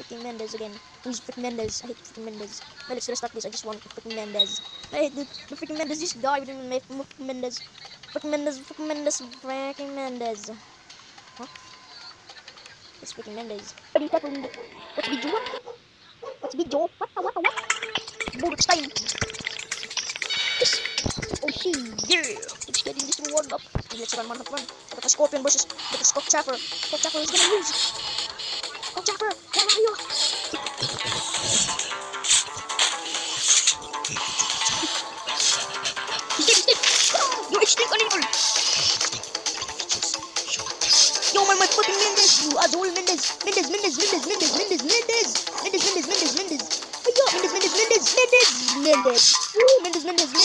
freaking Mendez again. Who's freaking Mendez? I hate freaking Mendez. Well, let's restart this. I just want freaking Mendez. I hate the, the freaking Mendez. Just die with him. Freaking Mendez. Freaking Mendez. Freaking Mendez. Freaking Mendez. Huh? It's freaking Mendez. What are you talking What's Big Joe? What's Big Joe? What the, what the, what? Bullet style. Yes. Oh, she, yeah. It's getting this reward up. Let's run, run, run. Got the Scorpion versus got the Cockchafer. Scott Chaffer is gonna lose. Cockchafer, where Yo, my, my fucking Mendes. You Azul Mendes. Mendes, Mendes, Mendes, Mendes, Mendes, Mendes. Mendes, Mendes, Mendes, Mendes. Ay, yo, Mendes, Mendes, Mendes, Mendes, Mendes. Woo, Mendes, Mendes, Mendes.